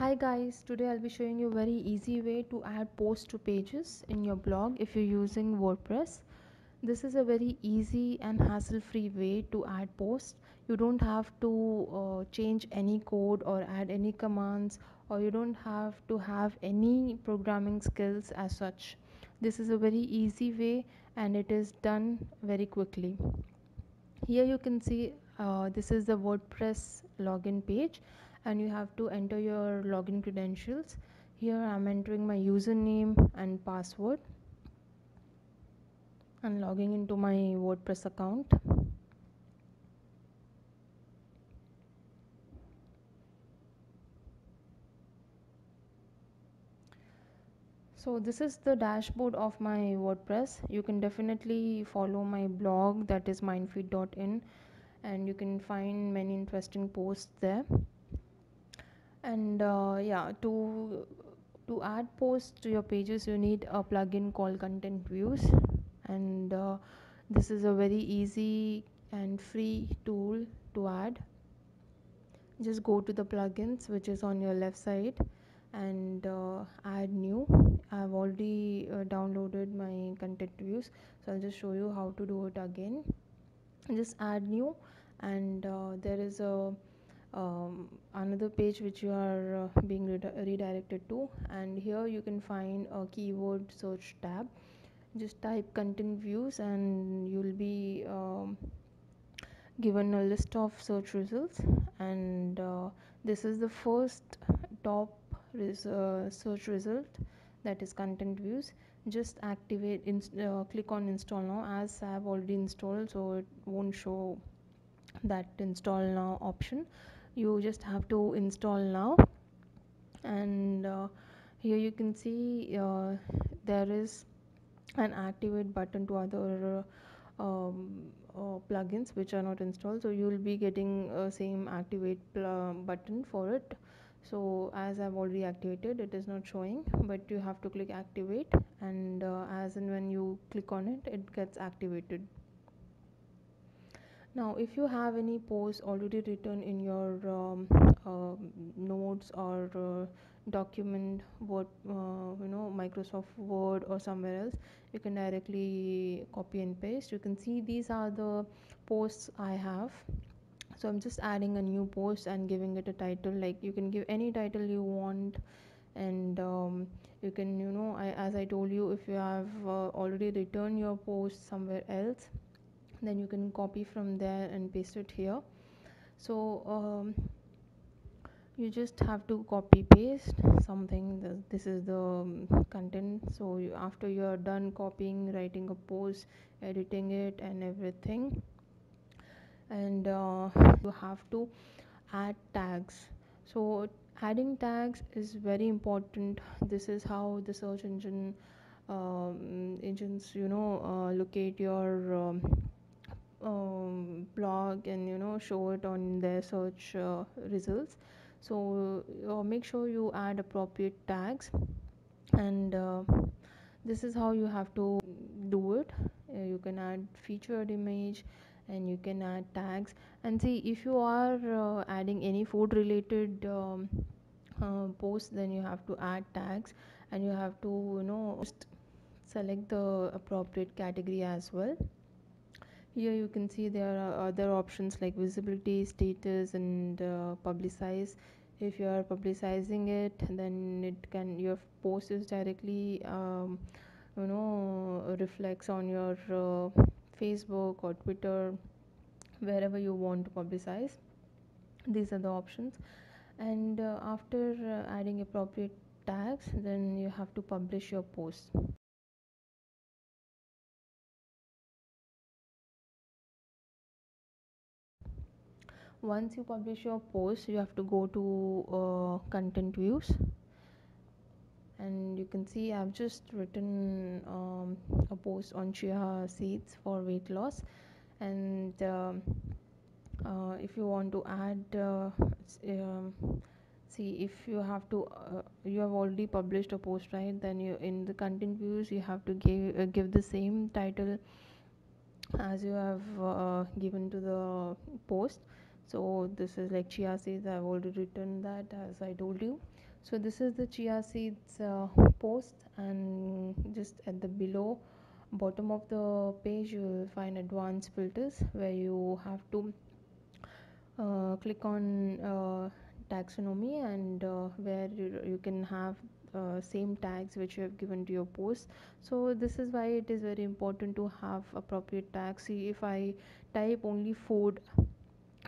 Hi guys, today I'll be showing you a very easy way to add posts to pages in your blog if you're using WordPress. This is a very easy and hassle-free way to add posts. You don't have to uh, change any code or add any commands or you don't have to have any programming skills as such. This is a very easy way and it is done very quickly. Here you can see uh, this is the WordPress login page and you have to enter your login credentials. Here I'm entering my username and password and logging into my WordPress account. So this is the dashboard of my WordPress. You can definitely follow my blog that is mindfeed.in and you can find many interesting posts there and uh, yeah to to add posts to your pages you need a plugin called content views. And uh, this is a very easy and free tool to add. Just go to the plugins which is on your left side and uh, add new. I've already uh, downloaded my content views so i'll just show you how to do it again. Just add new and uh, there is a um, another page which you are uh, being redirected to. And here you can find a keyword search tab. Just type content views and you'll be um, given a list of search results. And uh, this is the first top res uh, search result that is content views. Just activate uh, click on install now. As I have already installed so it won't show that install now option you just have to install now. And uh, here you can see uh, there is an activate button to other uh, um, uh, plugins which are not installed. So you will be getting uh, same activate button for it. So as I've already activated it is not showing but you have to click activate. And as and when you click on it it gets activated now if you have any posts already written in your um, uh, notes or uh, document word uh, you know microsoft word or somewhere else you can directly copy and paste. You can see these are the posts i have. So i'm just adding a new post and giving it a title. Like you can give any title you want and um, you can you know I, as i told you if you have uh, already written your post somewhere else then you can copy from there and paste it here. So um, you just have to copy paste something this is the um, content. So you, after you are done copying writing a post editing it and everything and uh, you have to add tags. So adding tags is very important. This is how the search engine um, engines you know uh, locate your um, um, blog and you know show it on their search uh, results. So uh, make sure you add appropriate tags and uh, this is how you have to do it. Uh, you can add featured image and you can add tags. And see if you are uh, adding any food related um, uh, posts then you have to add tags and you have to you know select the appropriate category as well here you can see there are other options like visibility status and uh, publicize. If you are publicizing it then it can your post is directly um, you know reflects on your uh, facebook or twitter wherever you want to publicize. These are the options. And uh, after uh, adding appropriate tags then you have to publish your post once you publish your post you have to go to uh, content views. And you can see I've just written um, a post on chia seeds for weight loss. And um, uh, if you want to add uh, um, see if you have to uh, you have already published a post right? Then you in the content views you have to give uh, give the same title as you have uh, given to the post so this is like chia seeds i've already written that as i told you. So this is the chia seeds uh, post and just at the below bottom of the page you will find advanced filters where you have to uh, click on uh, taxonomy and uh, where you, you can have uh, same tags which you have given to your post. So this is why it is very important to have appropriate tags. See if i type only food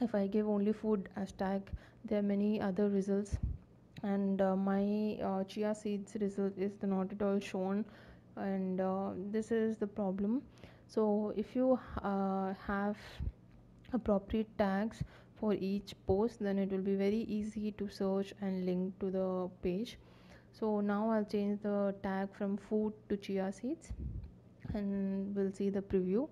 if i give only food as tag there are many other results. And uh, my uh, chia seeds result is not at all shown. And uh, this is the problem. So if you uh, have appropriate tags for each post then it will be very easy to search and link to the page. So now I'll change the tag from food to chia seeds and we'll see the preview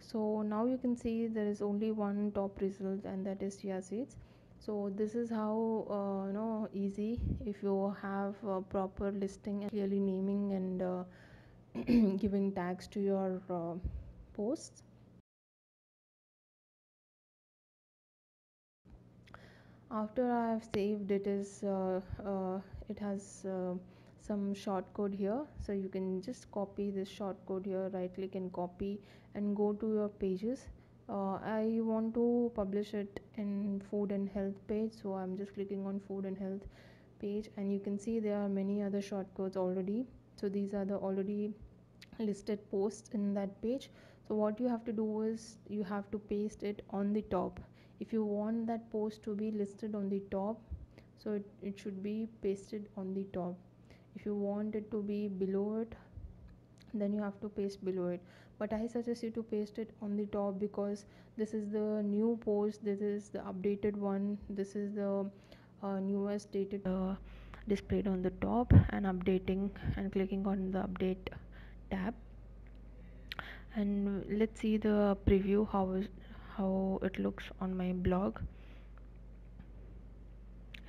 so now you can see there is only one top result and that is chia seeds. So this is how uh, you know easy if you have proper listing and clearly naming and uh, giving tags to your uh, posts. After I have saved it is uh, uh, it has uh, some short code here. So you can just copy this short code here right click and copy and go to your pages. Uh, I want to publish it in food and health page. So I'm just clicking on food and health page and you can see there are many other shortcodes already. So these are the already listed posts in that page. So what you have to do is you have to paste it on the top. If you want that post to be listed on the top so it, it should be pasted on the top if you want it to be below it then you have to paste below it. But i suggest you to paste it on the top because this is the new post this is the updated one this is the uh, newest dated uh, displayed on the top and updating and clicking on the update tab. And let's see the preview how is how it looks on my blog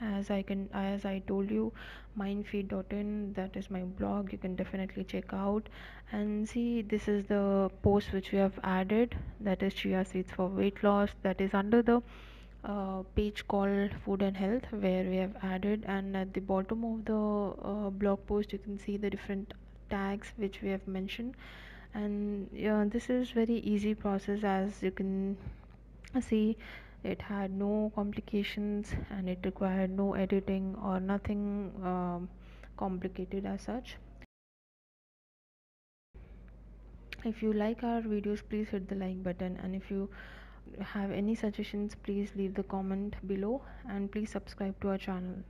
as i can as i told you mindfeed.in that is my blog. You can definitely check out. And see this is the post which we have added. That is chia seeds for weight loss. That is under the uh, page called food and health where we have added. And at the bottom of the uh, blog post you can see the different tags which we have mentioned. And this is very easy process as you can see it had no complications and it required no editing or nothing um, complicated as such. If you like our videos please hit the like button. And if you have any suggestions please leave the comment below and please subscribe to our channel